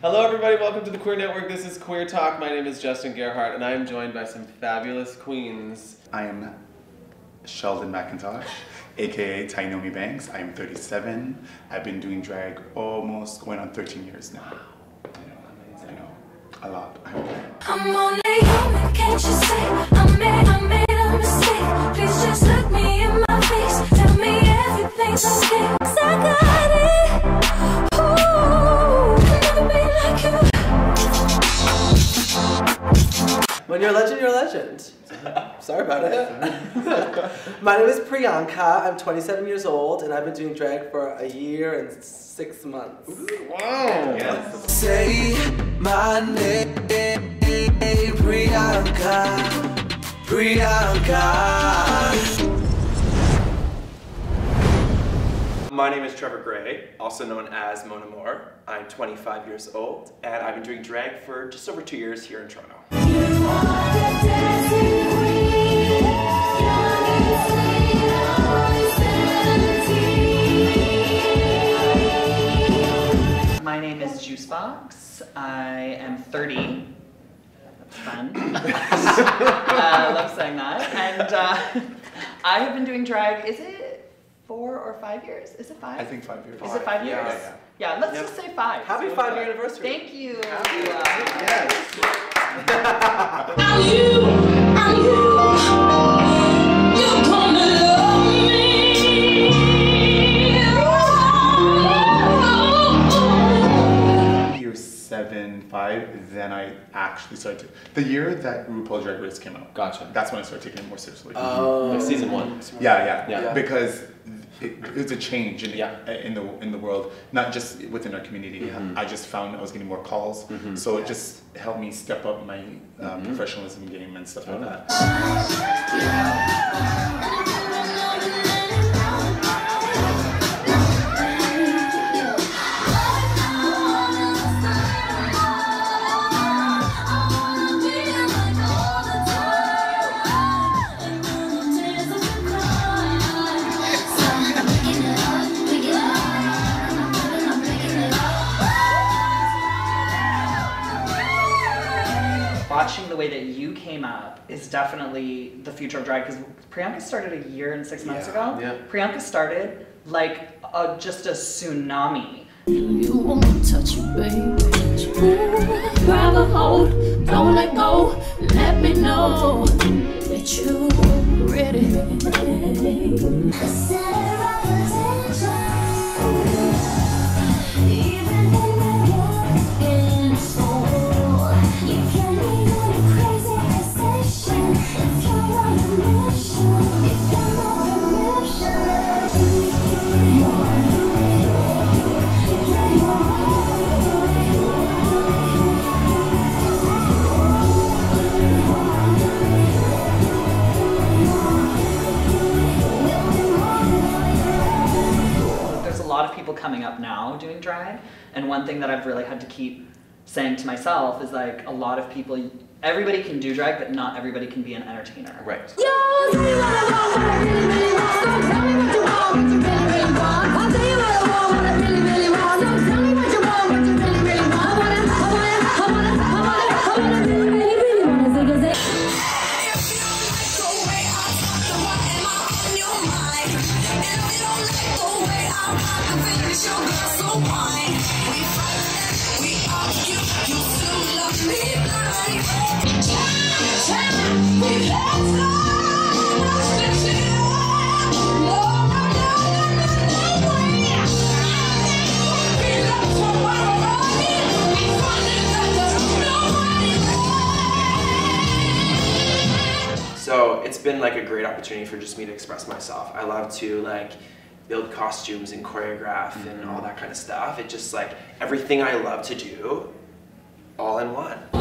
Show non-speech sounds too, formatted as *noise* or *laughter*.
Hello, everybody. Welcome to the Queer Network. This is Queer Talk. My name is Justin Gerhard, and I am joined by some fabulous queens. I am Sheldon McIntosh, aka Tynomi Banks. I am 37. I've been doing drag almost going on 13 years now. I know, a lot. I hope. I'm only human, can't you see? I'm made, I'm made When you're a legend, you're a legend. *laughs* Sorry about it. *laughs* My name is Priyanka. I'm 27 years old, and I've been doing drag for a year and six months. Wow. Yes. Say my name, Priyanka, Priyanka. My name is Trevor Gray, also known as Mona Moore. I'm 25 years old, and I've been doing drag for just over two years here in Toronto. My name is Juicebox. I am 30. That's fun. *laughs* uh, I love saying that. And uh, *laughs* I have been doing drag, is it four or five years? Is it five? I think five years. Is it five years? Yeah, Yeah, yeah let's just say five. Happy five year anniversary. Thank you. Happy, Yes. I'm you, I'm you. You're gonna love me. Year seven, five, then I actually started. To, the year that RuPaul Drag Race came out. Gotcha. That's when I started taking it more seriously. Oh. Like season one. Yeah, yeah, Yeah. Because it, was a change in, Yeah. in the in the world, not just within our community. Mm-hmm. I just found I was getting more calls, so it just helped me step up my Mm-hmm. uh, professionalism game and stuff like that. Watching the way that you came up is definitely the future of drag because Priyanka started a year and six months Yeah. ago. Yeah. Priyanka started like a, just a tsunami. You won't touch you, baby. Grab a hold, don't let go. Let me know that you're ready. Coming up now doing drag, and one thing that I've really had to keep saying to myself is like a lot of people, everybody can do drag, but not everybody can be an entertainer. Right. Yo, So it's been like a great opportunity for just me to express myself. I love to like build costumes and choreograph and mm-hmm. all that kind of stuff. It just like everything I love to do, all in one.